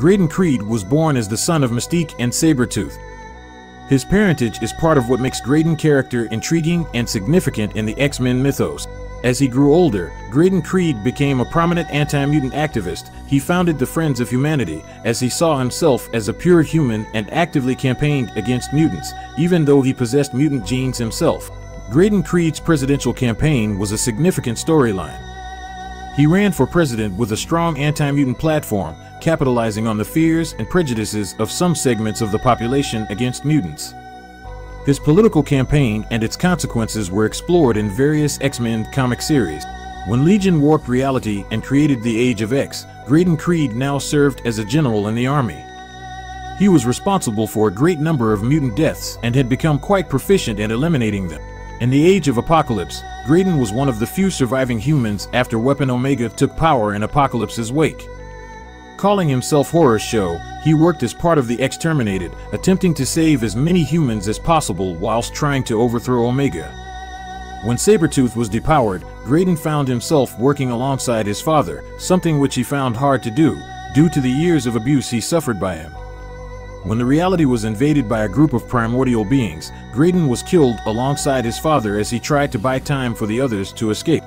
Graydon Creed was born as the son of Mystique and Sabretooth. His parentage is part of what makes Graydon character intriguing and significant in the X-Men mythos. As he grew older, Graydon Creed became a prominent anti-mutant activist. He founded the Friends of Humanity, as he saw himself as a pure human and actively campaigned against mutants, even though he possessed mutant genes himself. Graydon Creed's presidential campaign was a significant storyline. He ran for president with a strong anti-mutant platform, capitalizing on the fears and prejudices of some segments of the population against mutants. His political campaign and its consequences were explored in various X-Men comic series. When Legion warped reality and created the Age of X, Graydon Creed now served as a general in the army. He was responsible for a great number of mutant deaths and had become quite proficient in eliminating them. In the Age of Apocalypse, Graydon was one of the few surviving humans after Weapon Omega took power in Apocalypse's wake. Calling himself Horror Show, he worked as part of the X-Terminated, attempting to save as many humans as possible whilst trying to overthrow Omega. When Sabretooth was depowered, Graydon found himself working alongside his father, something which he found hard to do, due to the years of abuse he suffered by him. When the reality was invaded by a group of primordial beings, Graydon was killed alongside his father as he tried to buy time for the others to escape.